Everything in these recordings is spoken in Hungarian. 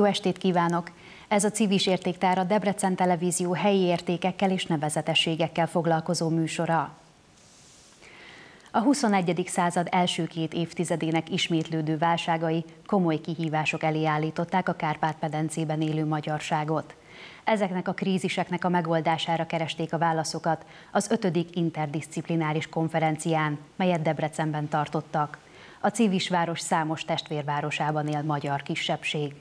Jó estét kívánok! Ez a Civis Értéktár a Debrecen Televízió helyi értékekkel és nevezetességekkel foglalkozó műsora. A 21. század első két évtizedének ismétlődő válságai komoly kihívások elé állították a Kárpát-medencében élő magyarságot. Ezeknek a kríziseknek a megoldására keresték a válaszokat az ötödik interdisziplináris konferencián, melyet Debrecenben tartottak. A Civisváros számos testvérvárosában él magyar kisebbség.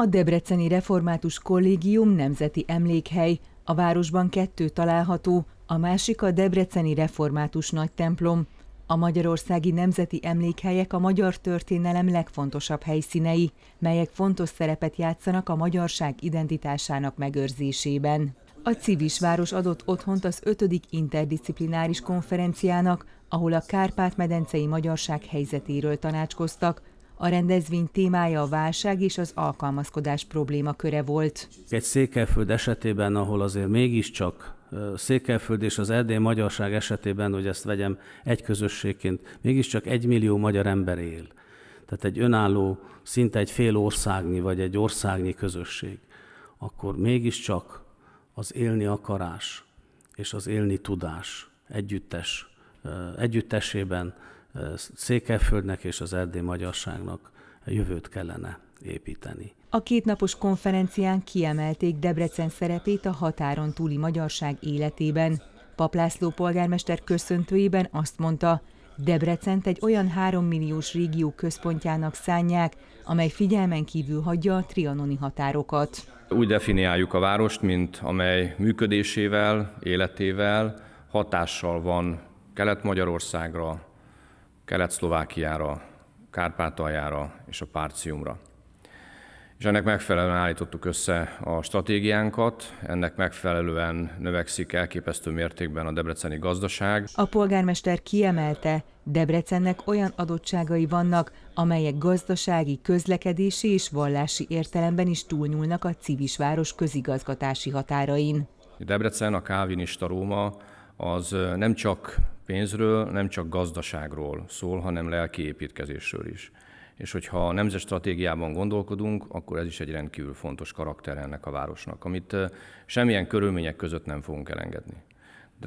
A Debreceni Református Kollégium nemzeti emlékhely, a városban kettő található, a másik a Debreceni Református Nagy Templom. A magyarországi nemzeti emlékhelyek a magyar történelem legfontosabb helyszínei, melyek fontos szerepet játszanak a magyarság identitásának megőrzésében. A Civis város adott otthont az 5. interdisziplináris konferenciának, ahol a Kárpát-medencei magyarság helyzetéről tanácskoztak, a rendezvény témája a válság és az alkalmazkodás problémaköre volt. Egy Székelyföld esetében, ahol azért mégiscsak Székelyföld és az erdély magyarság esetében, hogy ezt vegyem egy közösségként, mégiscsak egy millió magyar ember él. Tehát egy önálló, szinte egy fél országnyi, vagy egy országnyi közösség. Akkor mégiscsak az élni akarás és az élni tudás együttes, együttesében Székelyföldnek és az erdély magyarságnak jövőt kellene építeni. A kétnapos konferencián kiemelték Debrecen szerepét a határon túli magyarság életében. Paplászló polgármester köszöntőjében azt mondta, Debrecent egy olyan három milliós régió központjának szánják, amely figyelmen kívül hagyja a trianoni határokat. Úgy definiáljuk a várost, mint amely működésével, életével hatással van Kelet-Magyarországra, Kelet-Szlovákiára, Kárpátaljára és a Párciumra. És ennek megfelelően állítottuk össze a stratégiánkat, ennek megfelelően növekszik elképesztő mértékben a debreceni gazdaság. A polgármester kiemelte, Debrecennek olyan adottságai vannak, amelyek gazdasági, közlekedési és vallási értelemben is túlnyúlnak a civisváros közigazgatási határain. Debrecen, a kávinista Róma, az nem csak pénzről, nem csak gazdaságról szól, hanem lelki építkezésről is. És hogyha nemzet stratégiában gondolkodunk, akkor ez is egy rendkívül fontos karakter ennek a városnak, amit semmilyen körülmények között nem fogunk elengedni.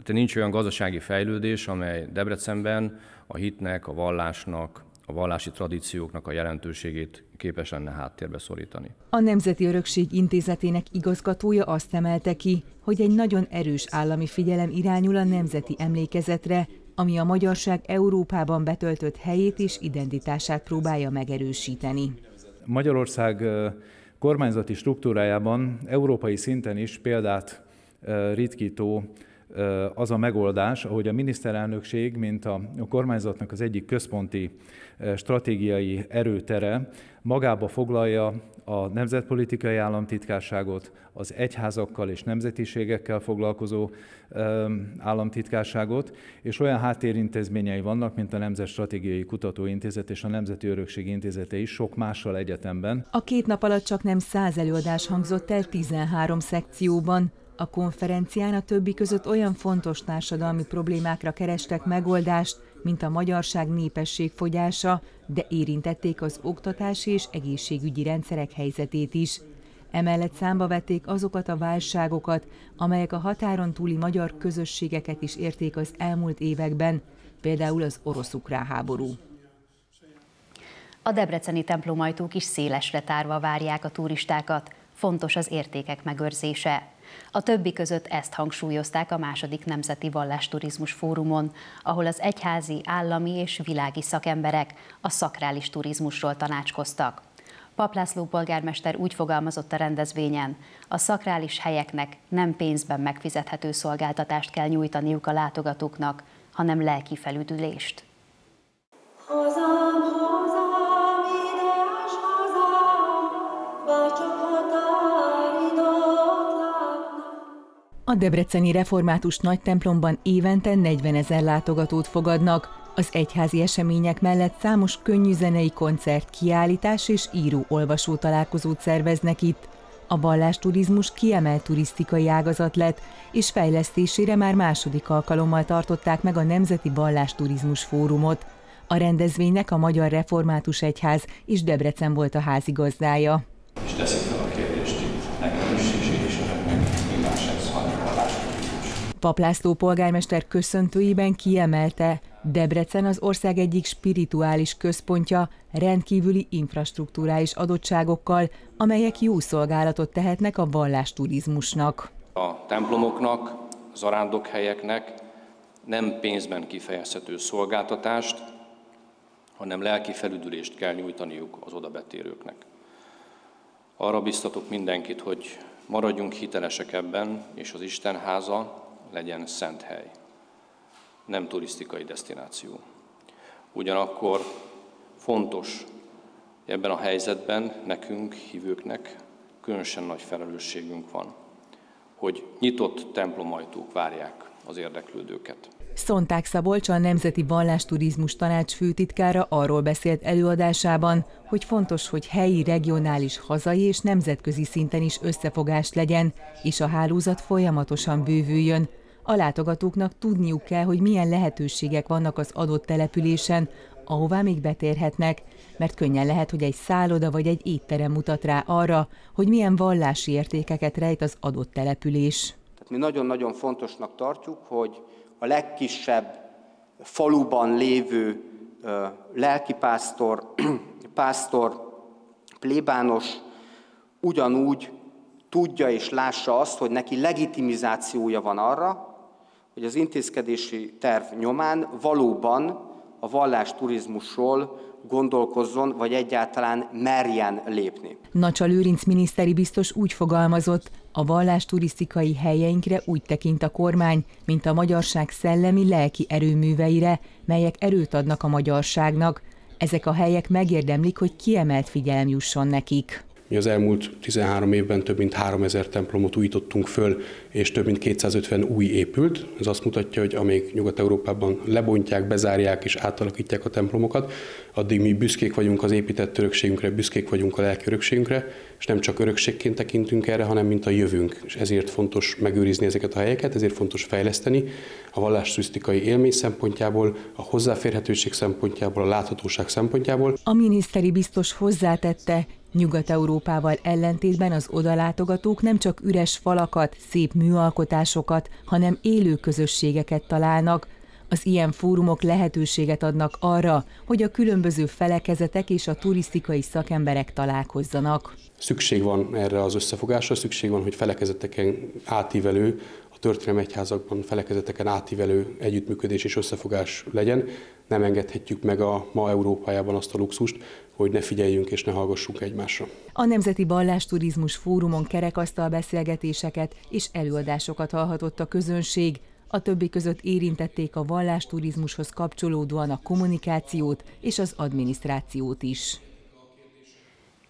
De nincs olyan gazdasági fejlődés, amely Debrecenben a hitnek, a vallásnak, a vallási tradícióknak a jelentőségét képes lenne háttérbe szorítani. A Nemzeti Örökség Intézetének igazgatója azt emelte ki, hogy egy nagyon erős állami figyelem irányul a nemzeti emlékezetre, ami a magyarság Európában betöltött helyét és identitását próbálja megerősíteni. Magyarország kormányzati struktúrájában európai szinten is példát ritkító az a megoldás, ahogy a miniszterelnökség, mint a kormányzatnak az egyik központi stratégiai erőtere magába foglalja a nemzetpolitikai államtitkárságot, az egyházakkal és nemzetiségekkel foglalkozó államtitkárságot, és olyan háttérintézményei vannak, mint a Nemzet Stratégiai Kutatóintézet és a Nemzeti Örökség Intézete is, sok mással egyetemben. A két nap alatt csak nem száz előadás hangzott el 13 szekcióban. A konferencián a többi között olyan fontos társadalmi problémákra kerestek megoldást, mint a magyarság népességfogyása, de érintették az oktatási és egészségügyi rendszerek helyzetét is. Emellett számba vették azokat a válságokat, amelyek a határon túli magyar közösségeket is érték az elmúlt években, például az orosz-ukrán háború. A debreceni templomajtók is szélesre tárva várják a turistákat. Fontos az értékek megőrzése. A többi között ezt hangsúlyozták a második Nemzeti Vallásturizmus Fórumon, ahol az egyházi, állami és világi szakemberek a szakrális turizmusról tanácskoztak. Paplászló polgármester úgy fogalmazott a rendezvényen, a szakrális helyeknek nem pénzben megfizethető szolgáltatást kell nyújtaniuk a látogatóknak, hanem lelki felüdülést. Hazám, A Debreceni Református Nagy Templomban évente 40 ezer látogatót fogadnak. Az egyházi események mellett számos könnyűzenei koncert, kiállítás és író-olvasó találkozót szerveznek itt. A vallásturizmus kiemelt turisztikai ágazat lett, és fejlesztésére már második alkalommal tartották meg a Nemzeti Vallásturizmus Fórumot. A rendezvénynek a Magyar Református Egyház és Debrecen volt a házigazdája. teszik fel a kérdést itt nekem is, és én is önöknek, mi más ez, hanem Paplászló polgármester köszöntőiben kiemelte, Debrecen az ország egyik spirituális központja, rendkívüli infrastruktúrális adottságokkal, amelyek jó szolgálatot tehetnek a vallásturizmusnak. A templomoknak, zarándokhelyeknek nem pénzben kifejezhető szolgáltatást, hanem lelki felüdülést kell nyújtaniuk az odabetérőknek. Arra biztatok mindenkit, hogy maradjunk hitelesek ebben, és az Isten háza legyen szent hely, nem turisztikai destináció. Ugyanakkor fontos ebben a helyzetben nekünk, hívőknek különösen nagy felelősségünk van, hogy nyitott templomajtók várják az érdeklődőket. Szonták Szabolcs, a Nemzeti Vallásturizmus Tanács főtitkára arról beszélt előadásában, hogy fontos, hogy helyi, regionális, hazai és nemzetközi szinten is összefogást legyen, és a hálózat folyamatosan bővüljön. A látogatóknak tudniuk kell, hogy milyen lehetőségek vannak az adott településen, ahová még betérhetnek, mert könnyen lehet, hogy egy szálloda vagy egy étterem mutat rá arra, hogy milyen vallási értékeket rejt az adott település. Tehát mi nagyon-nagyon fontosnak tartjuk, hogy a legkisebb faluban lévő lelkipásztor, pásztor, plébános ugyanúgy tudja és lássa azt, hogy neki legitimizációja van arra, hogy az intézkedési terv nyomán valóban a vallásturizmusról gondolkozzon, vagy egyáltalán merjen lépni. Nacsa Lőrinc miniszteri biztos úgy fogalmazott, a vallás turisztikai helyeinkre úgy tekint a kormány, mint a magyarság szellemi lelki erőműveire, melyek erőt adnak a magyarságnak. Ezek a helyek megérdemlik, hogy kiemelt figyelem jusson nekik. Mi az elmúlt 13 évben több mint 3000 templomot újítottunk föl, és több mint 250 új épült. Ez azt mutatja, hogy amíg Nyugat-Európában lebontják, bezárják és átalakítják a templomokat, addig mi büszkék vagyunk az épített örökségünkre, büszkék vagyunk a lelki örökségünkre, és nem csak örökségként tekintünk erre, hanem mint a jövőnk. És ezért fontos megőrizni ezeket a helyeket, ezért fontos fejleszteni a vallásturisztikai élmény szempontjából, a hozzáférhetőség szempontjából, a láthatóság szempontjából. A miniszteri biztos hozzátette, Nyugat-Európával ellentétben az odalátogatók nem csak üres falakat, szép műalkotásokat, hanem élő közösségeket találnak. Az ilyen fórumok lehetőséget adnak arra, hogy a különböző felekezetek és a turisztikai szakemberek találkozzanak. Szükség van erre az összefogásra, szükség van, hogy felekezeteken átívelő történelmi egyházakban felekezeteken átívelő együttműködés és összefogás legyen. Nem engedhetjük meg a ma Európájában azt a luxust, hogy ne figyeljünk és ne hallgassunk egymásra. A Nemzeti Ballásturizmus Fórumon kerekasztal beszélgetéseket és előadásokat hallhatott a közönség. A többi között érintették a vallásturizmushoz kapcsolódóan a kommunikációt és az adminisztrációt is.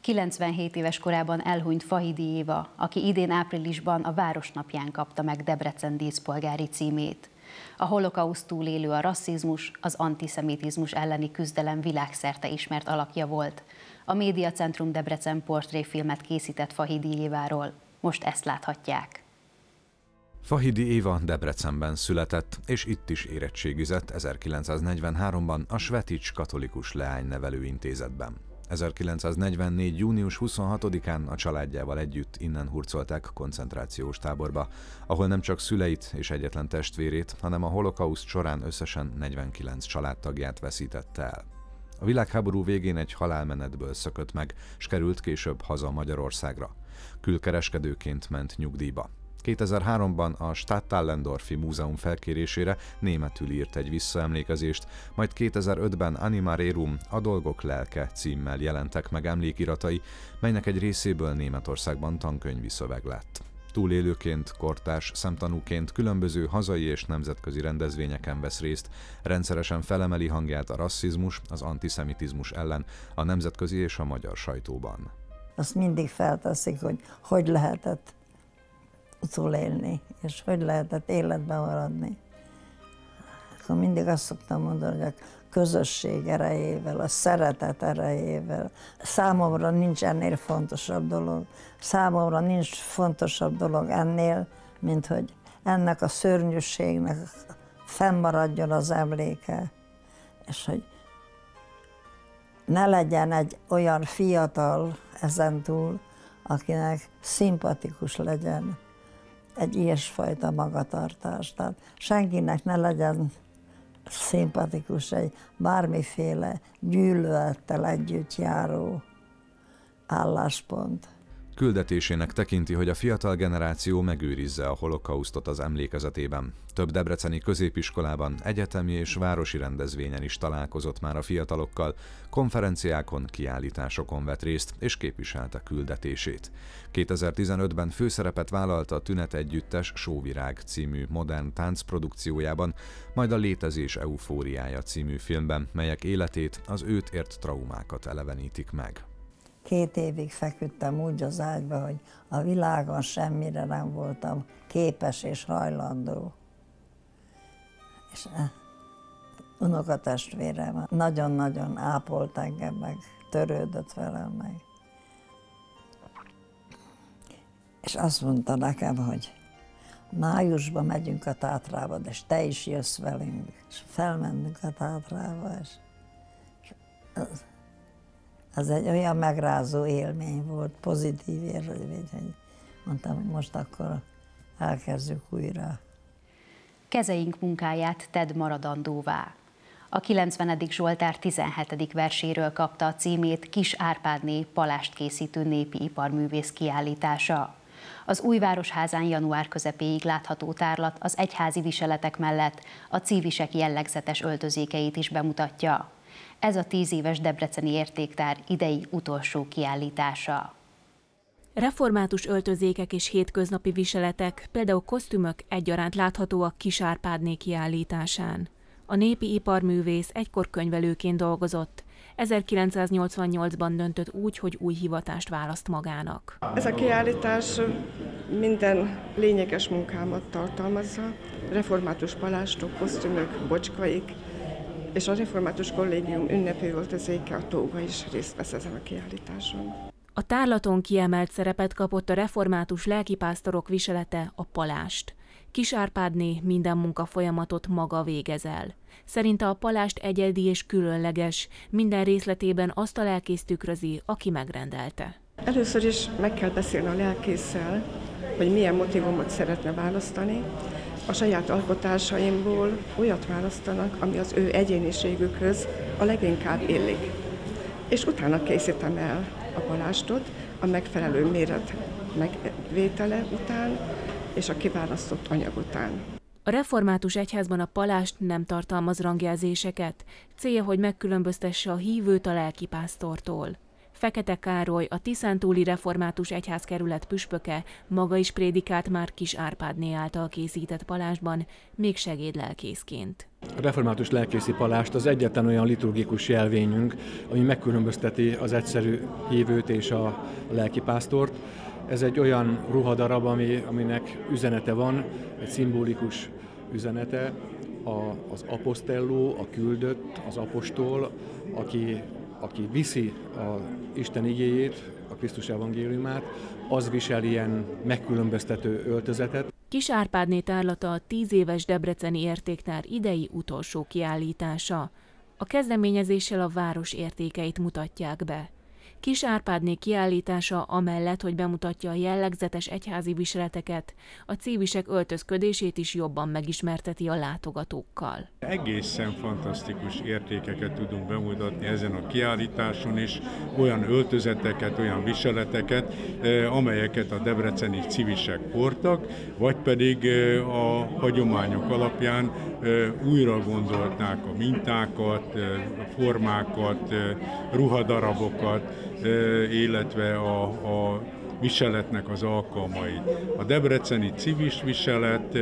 97 éves korában elhunyt Fahidi Éva, aki idén áprilisban a Városnapján kapta meg Debrecen díszpolgári címét. A holokauszt túlélő a rasszizmus, az antiszemitizmus elleni küzdelem világszerte ismert alakja volt. A Médiacentrum Debrecen portréfilmet készített Fahidi Éváról. Most ezt láthatják. Fahidi Éva Debrecenben született, és itt is érettségizett 1943-ban a Svetics Katolikus Leánynevelő Intézetben. 1944. június 26-án a családjával együtt innen hurcolták koncentrációs táborba, ahol nem csak szüleit és egyetlen testvérét, hanem a holokauszt során összesen 49 családtagját veszítette el. A világháború végén egy halálmenetből szökött meg, s került később haza Magyarországra. Külkereskedőként ment nyugdíjba. 2003-ban a Stadtallendorfi Múzeum felkérésére németül írt egy visszaemlékezést, majd 2005-ben Anima Rerum, a dolgok lelke címmel jelentek meg emlékiratai, melynek egy részéből Németországban tankönyvi szöveg lett. Túlélőként, kortárs szemtanúként különböző hazai és nemzetközi rendezvényeken vesz részt, rendszeresen felemeli hangját a rasszizmus, az antiszemitizmus ellen a nemzetközi és a magyar sajtóban. Azt mindig felteszik, hogy hogy lehetett utolélni, és hogy lehetett életben maradni. Akkor mindig azt szoktam mondani, hogy a közösség erejével, a szeretet erejével. Számomra nincs ennél fontosabb dolog. Számomra nincs fontosabb dolog ennél, mint hogy ennek a szörnyűségnek fennmaradjon az emléke, és hogy ne legyen egy olyan fiatal ezentúl, akinek szimpatikus legyen egy ilyesfajta magatartás. Tehát senkinek ne legyen szimpatikus egy bármiféle gyűlölettel együtt járó álláspont. Küldetésének tekinti, hogy a fiatal generáció megőrizze a holokausztot az emlékezetében. Több debreceni középiskolában, egyetemi és városi rendezvényen is találkozott már a fiatalokkal, konferenciákon, kiállításokon vett részt és képviselte küldetését. 2015-ben főszerepet vállalta a Tünet Együttes Sóvirág című modern táncprodukciójában, majd a Létezés eufóriája című filmben, melyek életét, az őt ért traumákat elevenítik meg. Két évig feküdtem úgy az ágyba, hogy a világon semmire nem voltam képes és hajlandó. És eh, unokatestvérem nagyon-nagyon ápolt engem, meg törődött velem meg. És azt mondta nekem, hogy májusban megyünk a Tátrába, de te is jössz velünk. És felmentünk a Tátrába, és, és ez egy olyan megrázó élmény volt, pozitív élmény, hogy mondtam, most akkor elkezdjük újra. Kezeink munkáját tedd maradandóvá. A 90. Zsoltár 17. verséről kapta a címét Kis Árpádné palást készítő népi iparművész kiállítása. Az Újvárosházán január közepéig látható tárlat az egyházi viseletek mellett a cívisek jellegzetes öltözékeit is bemutatja. Ez a tíz éves Debreceni értéktár idei utolsó kiállítása. Református öltözékek és hétköznapi viseletek, például kosztümök egyaránt láthatóak Kisárpádné kiállításán. A népi iparművész egykor könyvelőként dolgozott, 1988-ban döntött úgy, hogy új hivatást választ magának. Ez a kiállítás minden lényeges munkámat tartalmazza, református palástok, kosztümök, bocskaik, és a Református Kollégium ünnepi öltözéke, a tóga is részt vesz ezen a kiállításon. A tárlaton kiemelt szerepet kapott a református lelkipásztorok viselete, a palást. Kis Árpádné minden munka folyamatot maga végezel. Szerinte a palást egyedi és különleges, minden részletében azt a lelkész tükrözi, aki megrendelte. Először is meg kell beszélni a lelkésszel, hogy milyen motivumot szeretne választani, a saját alkotásaimból olyat választanak, ami az ő egyéniségükhöz a leginkább illik. És utána készítem el a palástot a megfelelő méret megvétele után, és a kiválasztott anyag után. A református egyházban a palást nem tartalmaz rangjelzéseket, célja, hogy megkülönböztesse a hívőt a lelkipásztortól. Fekete Károly, a Tiszántúli Református Egyházkerület püspöke, maga is prédikált már Kis Árpádné által készített palásban, még segédlelkészként. A református lelkészi palást az egyetlen olyan liturgikus jelvényünk, ami megkülönbözteti az egyszerű hívőt és a lelkipásztort. Ez egy olyan ruhadarab, ami, aminek üzenete van, egy szimbolikus üzenete, a, az apostelló, a küldött, az apostol, aki aki viszi a Isten igéjét, a Krisztus evangéliumát, az visel ilyen megkülönböztető öltözetet. Kis Árpádné tárlata a tíz éves Debreceni értéktár idei utolsó kiállítása. A kezdeményezéssel a város értékeit mutatják be. Kis Árpádné kiállítása amellett, hogy bemutatja a jellegzetes egyházi viseleteket, a cívisek öltözködését is jobban megismerteti a látogatókkal. Egészen fantasztikus értékeket tudunk bemutatni ezen a kiállításon is, olyan öltözeteket, olyan viseleteket, eh, amelyeket a debreceni civisek hordtak, vagy pedig eh, a hagyományok alapján eh, újra gondolták a mintákat, formákat, ruhadarabokat, illetve a, a viseletnek az alkalmait. A debreceni civis viselet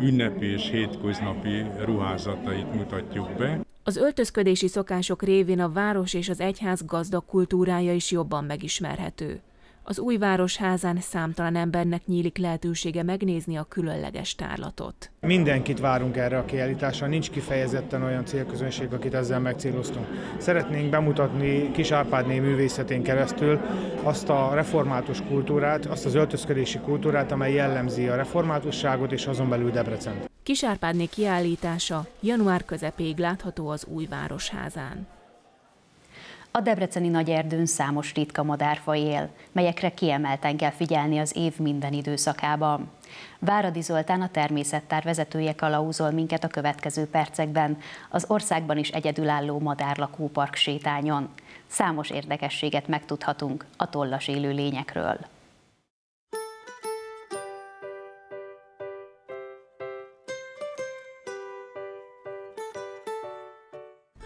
ünnepi és hétköznapi ruházatait mutatjuk be. Az öltözködési szokások révén a város és az egyház gazdag kultúrája is jobban megismerhető. Az új városházán számtalan embernek nyílik lehetősége megnézni a különleges tárlatot. Mindenkit várunk erre a kiállításra, nincs kifejezetten olyan célközönség, akit ezzel megcéloztunk. Szeretnénk bemutatni Kis Árpádné művészetén keresztül azt a református kultúrát, azt az öltözködési kultúrát, amely jellemzi a reformátusságot és azon belül Debrecent. Kis Árpádné kiállítása január közepéig látható az új városházán. A debreceni nagyerdőn számos ritka madárfaj él, melyekre kiemelten kell figyelni az év minden időszakában. Váradi Zoltán, a természettár vezetője kalauzol minket a következő percekben, az országban is egyedülálló madárlakópark sétányon. Számos érdekességet megtudhatunk a tollas élőlényekről.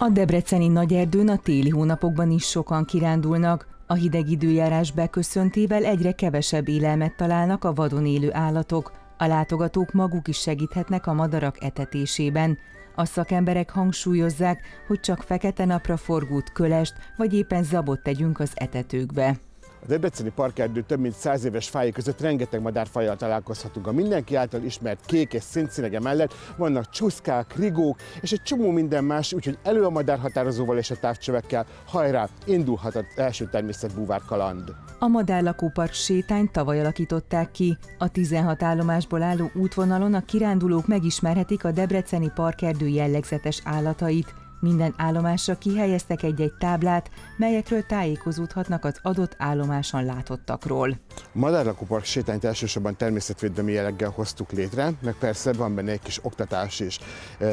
A debreceni nagyerdőn a téli hónapokban is sokan kirándulnak, a hideg időjárás beköszöntével egyre kevesebb élelmet találnak a vadon élő állatok, a látogatók maguk is segíthetnek a madarak etetésében. A szakemberek hangsúlyozzák, hogy csak fekete napra forgót kölest, vagy éppen zabot tegyünk az etetőkbe. A Debreceni parkerdő több mint száz éves fái között rengeteg madárfajjal találkozhatunk. A mindenki által ismert kék és szintszínege mellett vannak csuszkák, rigók és egy csomó minden más, úgyhogy elő a madárhatározóval és a távcsövekkel, hajrá, indulhat az első természetbúvár kaland. A madárlakópark sétányt tavaly alakították ki. A 16 állomásból álló útvonalon a kirándulók megismerhetik a Debreceni parkerdő jellegzetes állatait. Minden állomásra kihelyeztek egy-egy táblát, melyekről tájékozódhatnak az adott állomáson látottakról. A Madárlakópark sétányt elsősorban természetvédelmi jelleggel hoztuk létre, meg persze van benne egy kis oktatás is.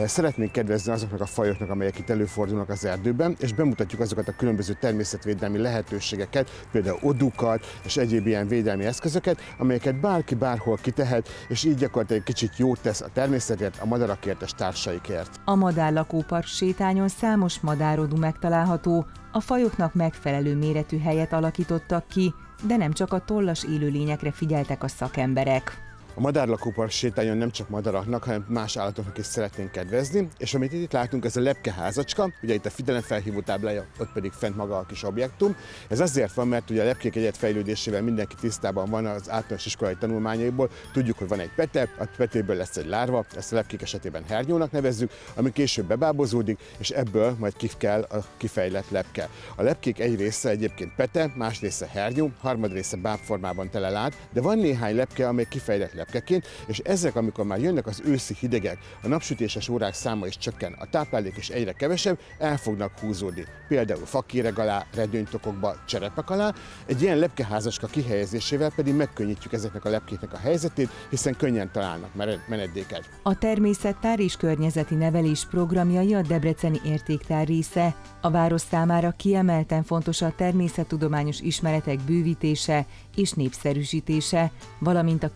Szeretnénk kedvezni azoknak a fajoknak, amelyek itt előfordulnak az erdőben, és bemutatjuk azokat a különböző természetvédelmi lehetőségeket, például odukat és egyéb ilyen védelmi eszközöket, amelyeket bárki bárhol kitehet, és így gyakorlatilag egy kicsit jót tesz a természetért, a madarakért és társaikért. A Madárlakópark sétány Tanulmányon számos madárodú megtalálható, a fajoknak megfelelő méretű helyet alakítottak ki, de nem csak a tollas élőlényekre figyeltek a szakemberek. A madárlakópark sétányon nem csak madaraknak, hanem más állatoknak is szeretnénk kedvezni, és amit itt látunk, ez a lepkeházacska, ugye itt a figyelemfelhívó táblája, ott pedig fent maga a kis objektum. Ez azért van, mert ugye a lepkék egyet fejlődésével mindenki tisztában van az általános iskolai tanulmányaiból. Tudjuk, hogy van egy pete, a petéből lesz egy lárva, ezt a lepkék esetében hernyónak nevezzük, ami később bebábozódik, és ebből majd kell a kifejlett lepke. A lepkék egy része egyébként pete, más része hernyó, harmad része bábformában telelát, de van néhány lepke, amely kifejlett lepke lepkeként, és ezek, amikor már jönnek az őszi hidegek, a napsütéses órák száma is csökken, a táplálék is egyre kevesebb, el fognak húzódni. Például fakéreg alá, redőnytokokba, cserepek alá. Egy ilyen lepkeházaska kihelyezésével pedig megkönnyítjük ezeknek a lepkéknek a helyzetét, hiszen könnyen találnak menedéket. A természettár és környezeti nevelés programjai a Debreceni értéktár része. A város számára kiemelten fontos a természettudományos ismeretek bővítése és népszerűsítése, valamint a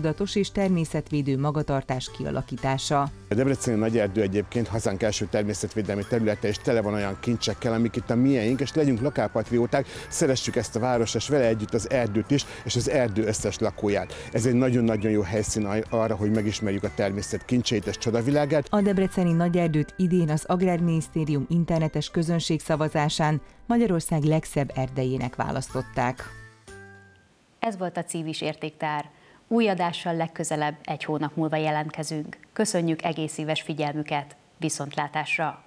környezettudatos és természetvédő magatartás kialakítása. A Debreceni Nagy Erdő egyébként hazánk első természetvédelmi területe, és tele van olyan kincsekkel, amik itt a miénk, és legyünk lokálpatrióták, szeressük ezt a várost, és vele együtt az erdőt is, és az erdő összes lakóját. Ez egy nagyon-nagyon jó helyszín arra, hogy megismerjük a természet kincseit és csodavilágát. A Debreceni Nagy Erdőt idén az Agrárminisztérium internetes közönségszavazásán Magyarország legszebb erdejének választották. Ez volt a Cívis Értéktár. Új adással legközelebb egy hónap múlva jelentkezünk. Köszönjük egész szíves figyelmüket, viszontlátásra!